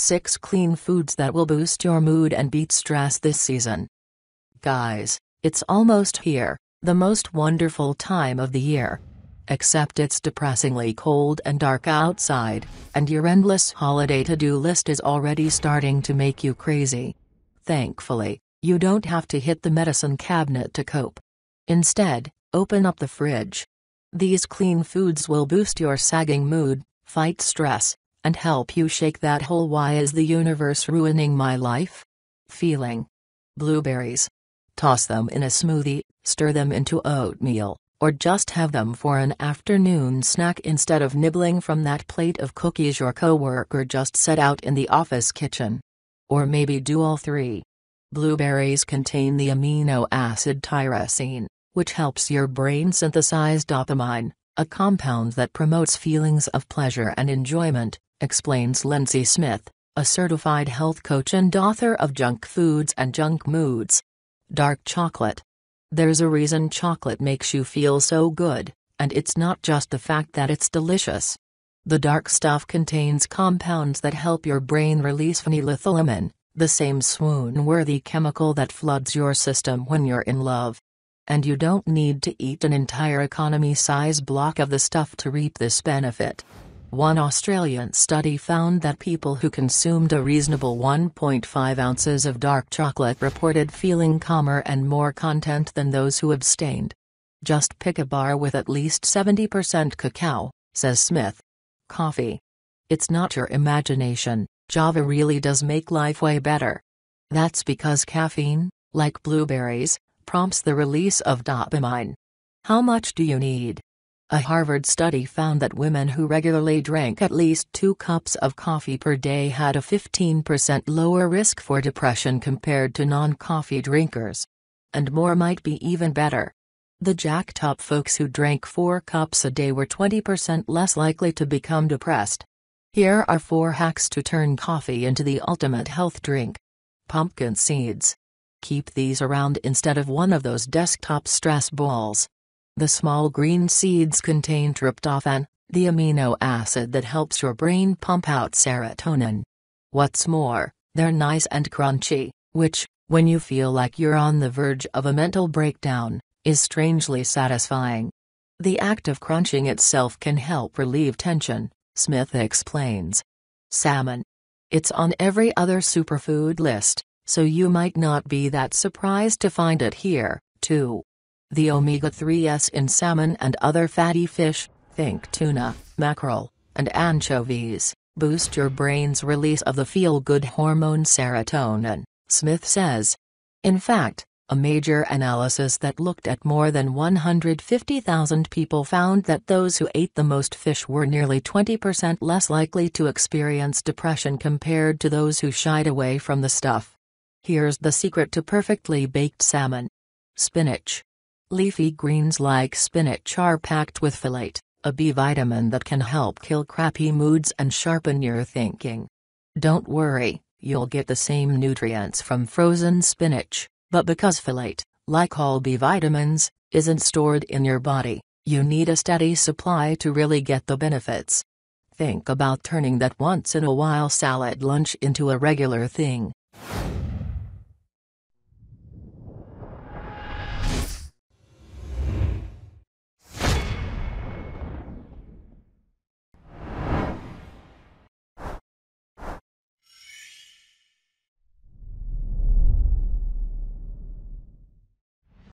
6 clean foods that will boost your mood and beat stress this season. Guys, it's almost here, the most wonderful time of the year. Except it's depressingly cold and dark outside, and your endless holiday to do list is already starting to make you crazy. Thankfully, you don't have to hit the medicine cabinet to cope. Instead, open up the fridge. These clean foods will boost your sagging mood, fight stress, and help you shake that whole why is the universe ruining my life? feeling. Blueberries. Toss them in a smoothie, stir them into oatmeal, or just have them for an afternoon snack instead of nibbling from that plate of cookies your coworker just set out in the office kitchen. Or maybe do all three. Blueberries contain the amino acid tyrosine, which helps your brain synthesize dopamine, a compound that promotes feelings of pleasure and enjoyment, explains Lindsey Smith, a certified health coach and author of Junk Foods and Junk Moods. Dark chocolate. There's a reason chocolate makes you feel so good, and it's not just the fact that it's delicious. The dark stuff contains compounds that help your brain release phenylethylamine, the same swoon worthy chemical that floods your system when you're in love. And you don't need to eat an entire economy size block of the stuff to reap this benefit. One Australian study found that people who consumed a reasonable 1.5 ounces of dark chocolate reported feeling calmer and more content than those who abstained. Just pick a bar with at least 70% cacao, says Smith. Coffee. It's not your imagination, Java really does make life way better. That's because caffeine, like blueberries, prompts the release of dopamine. How much do you need? A Harvard study found that women who regularly drank at least two cups of coffee per day had a 15% lower risk for depression compared to non coffee drinkers. And more might be even better. The jacked up folks who drank four cups a day were 20% less likely to become depressed. Here are four hacks to turn coffee into the ultimate health drink. Pumpkin seeds. Keep these around instead of one of those desktop stress balls. The small green seeds contain tryptophan, the amino acid that helps your brain pump out serotonin. What's more, they're nice and crunchy, which, when you feel like you're on the verge of a mental breakdown, is strangely satisfying. The act of crunching itself can help relieve tension, Smith explains. Salmon. It's on every other superfood list, so you might not be that surprised to find it here, too. The omega-3s in salmon and other fatty fish, think tuna, mackerel, and anchovies, boost your brain's release of the feel-good hormone serotonin, Smith says. In fact, a major analysis that looked at more than 150,000 people found that those who ate the most fish were nearly 20% less likely to experience depression compared to those who shied away from the stuff. Here's the secret to perfectly baked salmon. Spinach. Leafy greens like spinach are packed with folate, a B vitamin that can help kill crappy moods and sharpen your thinking. Don't worry, you'll get the same nutrients from frozen spinach, but because folate, like all B vitamins, isn't stored in your body, you need a steady supply to really get the benefits. Think about turning that once in a while salad lunch into a regular thing.